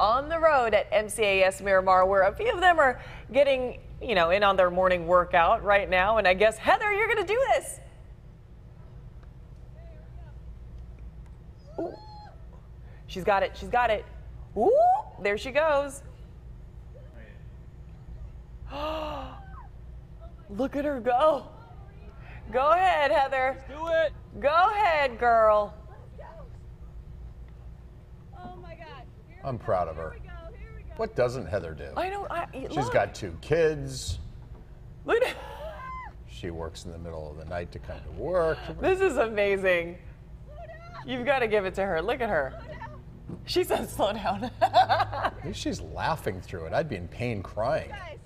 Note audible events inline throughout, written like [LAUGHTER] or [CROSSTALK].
on the road at MCAS Miramar, where a few of them are getting, you know, in on their morning workout right now. And I guess, Heather, you're going to do this. Ooh. She's got it. She's got it. Ooh, there she goes. [GASPS] Look at her go. Go ahead, Heather. Do it. Go ahead, girl. Oh my God. Here I'm proud of her. Here we go. Here we go. What doesn't Heather do? I know. I, She's look. got two kids. Look at She works in the middle of the night to come to work. This is amazing. You've got to give it to her. Look at her. She said slow down. At least she's laughing through it. I'd be in pain crying. Guys,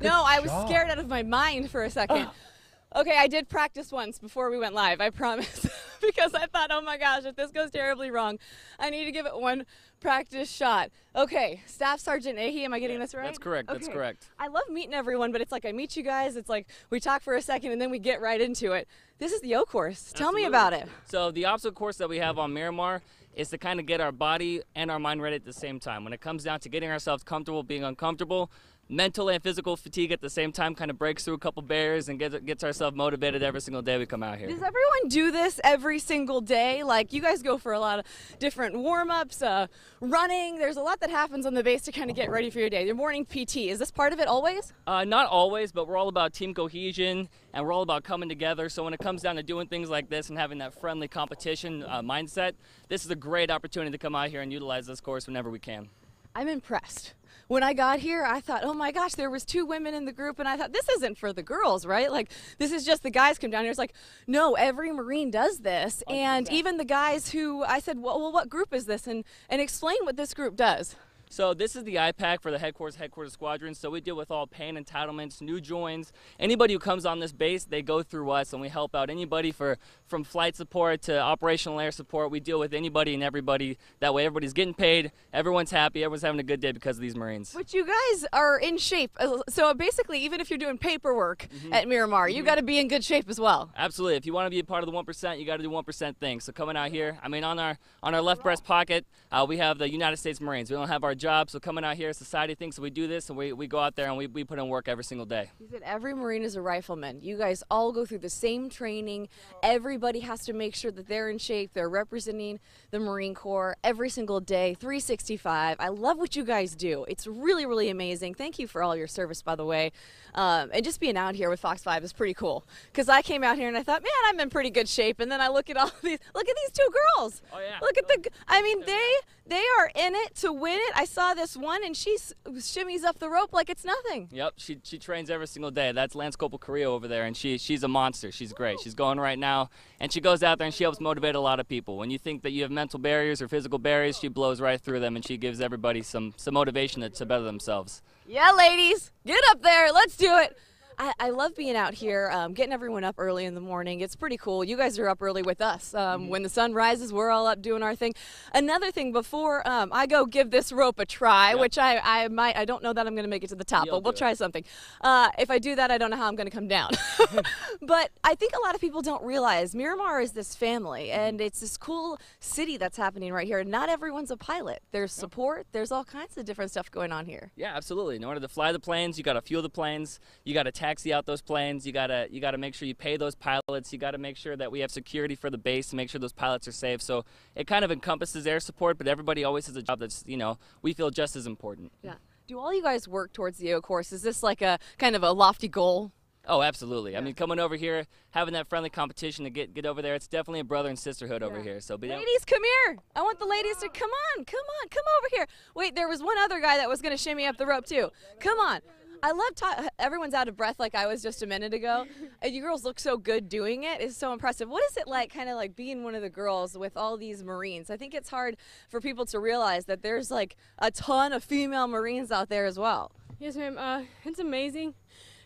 No, I was job. scared out of my mind for a second. [SIGHS] okay, I did practice once before we went live, I promise. [LAUGHS] because I thought, oh my gosh, if this goes terribly wrong, I need to give it one practice shot. Okay, Staff Sergeant Ahe, am I getting this right? that's correct, that's correct. I love meeting everyone, but it's like I meet you guys, it's like we talk for a second and then we get right into it. This is the O course. Tell me about it. So the obstacle course that we have on Miramar is to kind of get our body and our mind ready at the same time. When it comes down to getting ourselves comfortable, being uncomfortable, mental and physical fatigue at the same time kind of breaks through a couple barriers and gets, gets ourselves motivated every single day we come out here. Does everyone do this every single day? Like you guys go for a lot of different warm-ups, uh, running. There's a lot that happens on the base to kind of get ready for your day. Your morning PT is this part of it always? Uh, not always, but we're all about team cohesion and we're all about coming together. So when it comes down to doing things like this and having that friendly competition uh, mindset, this is a great opportunity to come out here and utilize this course whenever we can. I'm impressed. When I got here, I thought, oh my gosh, there was two women in the group, and I thought this isn't for the girls, right? Like this is just the guys come down here. It's like, no, every Marine does this, oh, and even the guys who I said, well, well, what group is this, and and explain what this group does. So this is the IPAC for the headquarters headquarters squadron. So we deal with all pain entitlements, new joins. Anybody who comes on this base, they go through us, and we help out anybody for from flight support to operational air support. We deal with anybody and everybody. That way, everybody's getting paid, everyone's happy, everyone's having a good day because of these Marines. But you guys are in shape. Uh, So basically, even if you're doing paperwork Mm-hmm. at Miramar, you got to be in good shape as well. Absolutely. If you want to be a part of the one percent, you got to do one percent things. So coming out here, I mean, on our on our left breast pocket, uh, we have the United States Marines. We don't have our job, so coming out here, society thinks we do this, and we, we go out there and we, we put in work every single day. You said every Marine is a rifleman. You guys all go through the same training. Everybody has to make sure that they're in shape. They're representing the Marine Corps every single day, 365. I love what you guys do. It's really, really amazing. Thank you for all your service, by the way. Um, and just being out here with Fox 5 is pretty cool. Because I came out here and I thought, man, I'm in pretty good shape. And then I look at all [LAUGHS] these, look at these two girls. Oh, yeah. Look at the, I mean, they, they are in it to win it. I saw this one and she shimmies up the rope like it's nothing. Yep, she, she trains every single day. That's Lance Corporal Carrillo over there, and she she's a monster. She's great. She's going right now, and she goes out there and she helps motivate a lot of people. When you think that you have mental barriers or physical barriers, she blows right through them, and she gives everybody some some motivation to, to better themselves. Yeah, ladies, get up there. Let's do it. I, I love being out here, um, getting everyone up early in the morning. It's pretty cool. You guys are up early with us. Um, When the sun rises, we're all up doing our thing. Another thing, before um, I go give this rope a try, which I, I might, I don't know that I'm going to make it to the top, You'll but we'll do it. try something. Uh, if I do that, I don't know how I'm going to come down. [LAUGHS] [LAUGHS] but I think a lot of people don't realize Miramar is this family, and it's this cool city that's happening right here. Not everyone's a pilot. There's support. There's all kinds of different stuff going on here. Yeah, absolutely. In order to fly the planes, you got to fuel the planes. You got to taxi out those planes. You got to you got to make sure you pay those pilots. You got to make sure that we have security for the base to make sure those pilots are safe. So it kind of encompasses air support, but everybody always has a job that's you know we feel just as important. Yeah. Do all you guys work towards the O course? Is this like a kind of a lofty goal? Oh, absolutely. I mean, coming over here, having that friendly competition to get get over there, it's definitely a brother and sisterhood over here. So be Ladies, come here. I want the ladies to come on, come on, come over here. Wait, there was one other guy that was going to shimmy up the rope too. Come on. I love ta- everyone's out of breath like I was just a minute ago. [LAUGHS] And you girls look so good doing it. It's so impressive. What is it like kind of like being one of the girls with all these Marines? I think it's hard for people to realize that there's like a ton of female Marines out there as well. Yes, ma'am. Uh, it's amazing.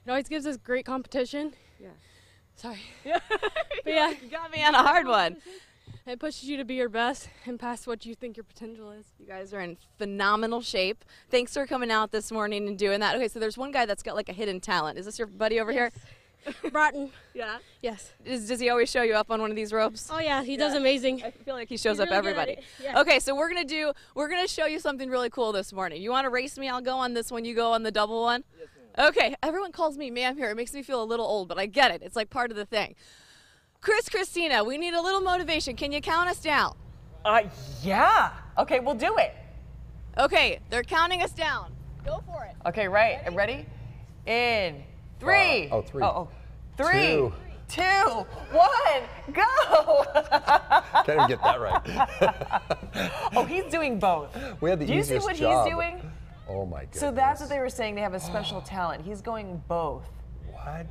It always gives us great competition. Yeah. Sorry. Yeah. [LAUGHS] But yeah, you got me on a hard one. [LAUGHS] it pushes you to be your best [LAUGHS] and past what you think your potential is. You guys are in phenomenal shape. Thanks for coming out this morning and doing that. Okay, so there's one guy that's got like a hidden talent. Is this your buddy over here? Broughton. [LAUGHS] Yeah. Yes. Does, does he always show you up on one of these ropes? Oh yeah, he does amazing. I feel like he shows He's up really everybody. yeah. Okay, so we're gonna do we're gonna show you something really cool this morning. You want to race me? I'll go on this one. You go on the double one. Yes, Okay. Everyone calls me ma'am here. It makes me feel a little old, but I get it. It's like part of the thing. Chris, Christina, we need a little motivation. Can you count us down? Uh, yeah. Okay, we'll do it. Okay, they're counting us down. Go for it. Okay, right. Ready? In three. Uh, oh, three. Oh, oh. Three, Two. two, one, go. [LAUGHS] Can't even get that right. [LAUGHS] oh, he's doing both. we had the Do you see what job. he's doing? Oh my goodness. So that's what they were saying. They have a special [GASPS] talent. He's going both. What?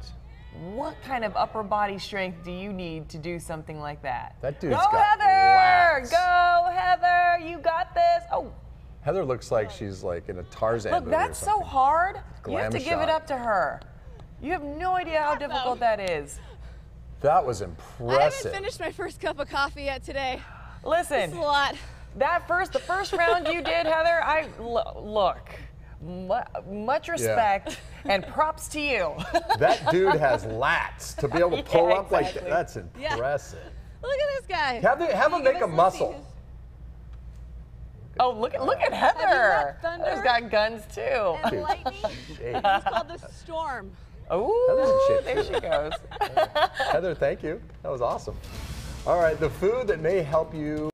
What kind of upper body strength do you need to do something like that? That dude's Go, got Heather! lats. Go, Heather! You got this. Oh, Heather looks like she's like in a Tarzan look, movie or that's so something. hard. You have Glam to give it up to her. You have no idea how difficult that is. That was impressive. I haven't finished my first cup of coffee yet today. Listen, It's a lot. that first, the first round you did, Heather. I look. Mu- much respect and props to you. [LAUGHS] That dude has lats to be able to [LAUGHS] Yeah, pull up like that. exactly. That's Yeah. impressive. Look at this guy. Have, they, have him make a us- let's see muscle. Oh, look at look at Heather. got thunder? Heather's got guns too. And lightning. [LAUGHS] It's called the storm. Oh, there she goes. Heather, thank you. That was awesome. All right, the food that may help you